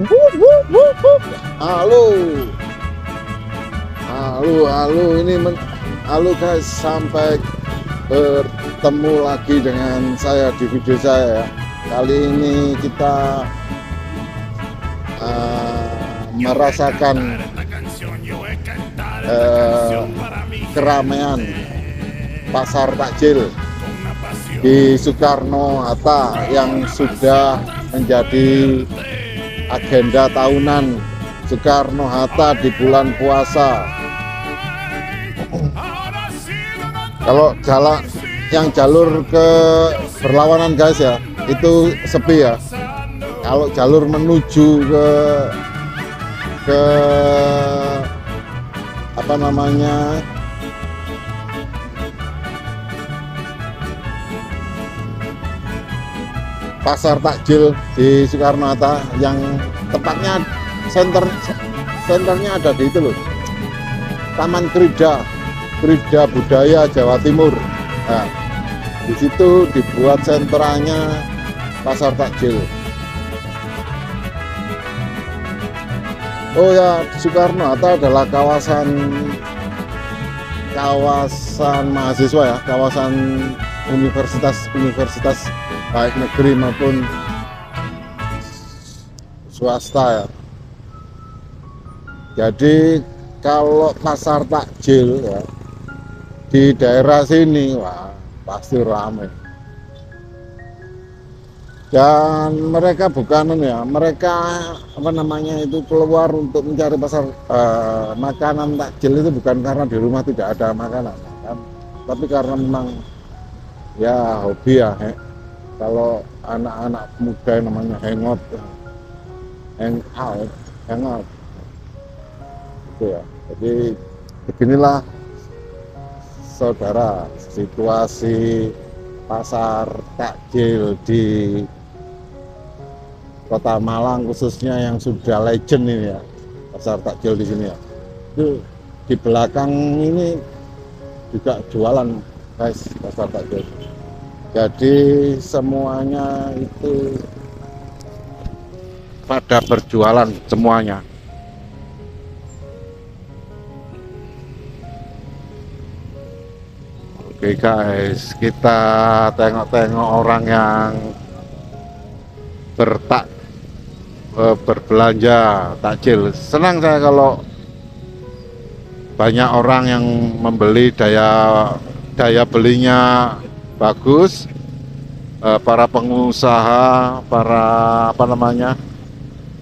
Halo. Halo, halo ini men halo guys sampai bertemu lagi dengan saya di video saya ya. Kali ini kita uh, merasakan uh, keramaian pasar takjil di Soekarno Hatta yang sudah menjadi agenda tahunan Soekarno Hatta di bulan puasa. Kalau jalan yang jalur ke berlawanan guys ya, itu sepi ya. Kalau jalur menuju ke ke apa namanya pasar takjil di Soekarno Hatta yang tepatnya center senternya ada di itu loh. Taman Krida Krida Budaya Jawa Timur. Nah, di situ dibuat sentranya pasar takjil. Oh ya Soekarno Hatta adalah kawasan kawasan mahasiswa ya kawasan universitas-universitas baik negeri maupun swasta ya. Jadi kalau pasar takjil ya di daerah sini wah pasti ramai. Dan mereka bukan ya, mereka apa namanya itu keluar untuk mencari pasar eh, makanan takjil itu bukan karena di rumah tidak ada makanan, kan? tapi karena memang ya hobi ya. Kalau anak-anak muda yang namanya hangout hang out hangout. Itu ya. Jadi beginilah saudara situasi pasar takjil di kota Malang khususnya yang sudah legend ini ya pasar takjil di sini ya. Itu di belakang ini juga jualan guys pasar takjil jadi semuanya itu pada berjualan semuanya. Oke guys kita tengok-tengok orang yang bertak eh, berbelanja takjil. Senang saya kalau banyak orang yang membeli daya daya belinya bagus. Eh, para pengusaha para apa namanya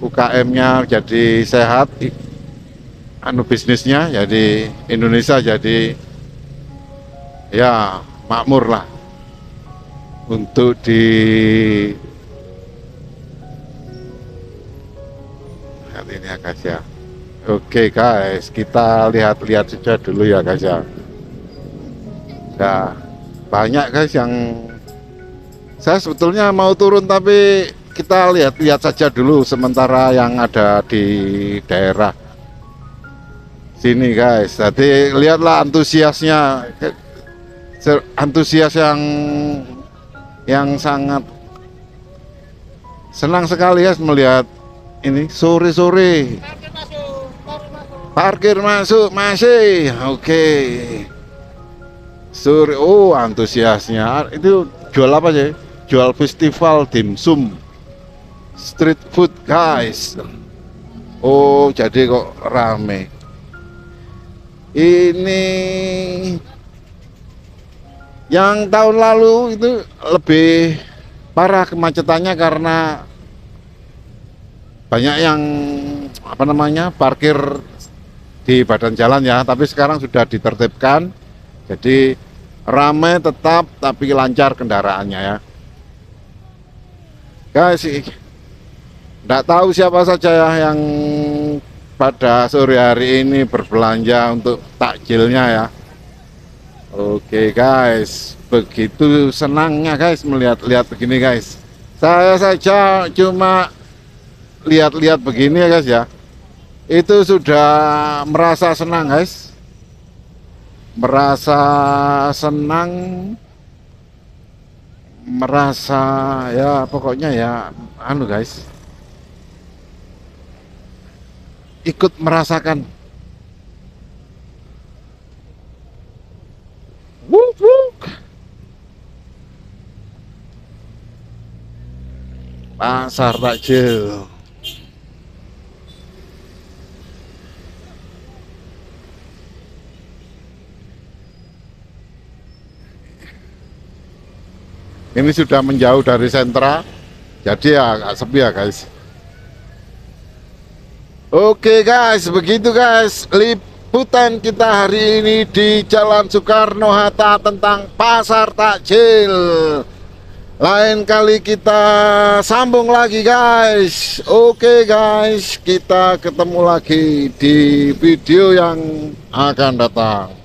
UKM-nya jadi sehat anu bisnisnya jadi Indonesia jadi ya makmur lah. Untuk di lihat ini ya guys ya. Oke guys kita lihat-lihat saja dulu ya guys ya. Ya banyak guys yang saya sebetulnya mau turun tapi kita lihat-lihat saja dulu sementara yang ada di daerah sini guys. Jadi lihatlah antusiasnya. Antusias yang yang sangat senang sekali guys melihat ini. Sore-sore parkir masuk masih. Oke. okay. Sore oh antusiasnya. Itu jual apa sih jual festival dimsum street food guys. Oh jadi kok rame. Ini yang tahun lalu itu lebih parah kemacetannya karena banyak yang apa namanya parkir di badan jalan ya. Tapi sekarang sudah ditertibkan jadi ramai tetap tapi lancar kendaraannya ya guys tidak tahu siapa saja ya yang pada sore hari ini berbelanja untuk takjilnya ya. Oke guys, begitu senangnya guys melihat-lihat begini guys. Saya saja cuma lihat-lihat begini ya guys ya. Itu sudah merasa senang guys. Merasa senang merasa ya pokoknya ya anu guys. Ikut merasakan. Wuk, wuk. pasar takjil ini sudah menjauh dari sentra jadi ya agak sepi ya guys. Oke guys begitu guys. Liputan kita hari ini di Jalan Soekarno-Hatta tentang pasar takjil. Lain kali kita sambung lagi guys. Oke guys kita ketemu lagi di video yang akan datang